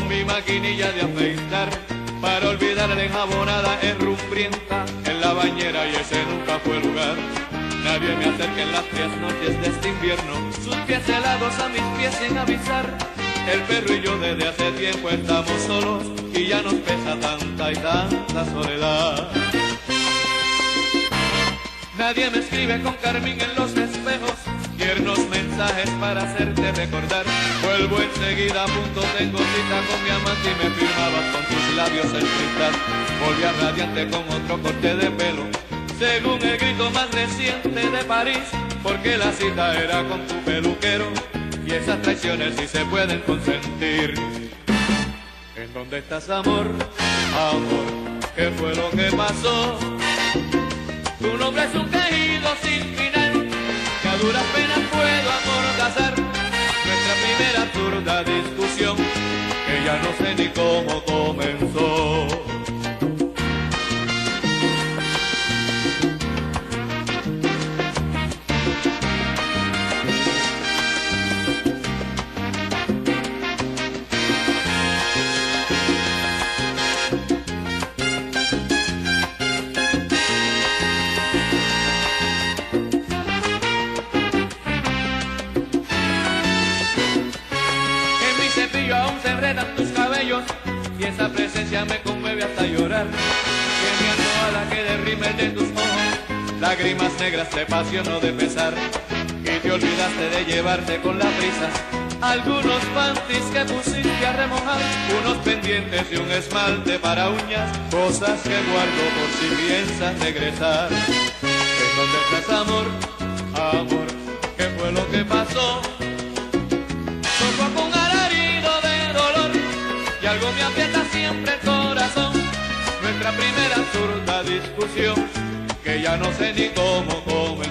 mi maquinilla de afeitar para olvidar la enjabonada enrumbrienta en la bañera y ese nunca fue lugar. Nadie me acerca en las frías noches de este invierno, sus pies helados a mis pies sin avisar. El perro y yo desde hace tiempo estamos solos y ya nos pesa tanta y tanta soledad. Nadie me escribe con carmín en los espejos, tiernos mensajes para hacerte recordar. Vuelvo enseguida, punto tengo cita con mi amante y me firmabas con tus labios el cristal. Volví radiante con otro corte de pelo, según el grito más reciente de París, porque la cita era con tu peluquero y esas traiciones sí se pueden consentir. ¿En dónde estás, amor? Amor, ¿qué fue lo que pasó? Tu nombre es un quejido sin final, que a duras penas discusión, que ya no sé ni cómo y esa presencia me conmueve hasta llorar. Que mi almohada que derrime de tus ojos, lágrimas negras de pasión o de pesar. Que te olvidaste de llevarte con la prisa algunos panties que pusiste a remojar, unos pendientes y un esmalte para uñas, cosas que guardo por si piensas regresar. ¿En dónde estás, amor? Amor, ¿qué fue lo que pasó? Algo me aprieta siempre el corazón. Nuestra primera absurda discusión, que ya no sé ni cómo comenzó.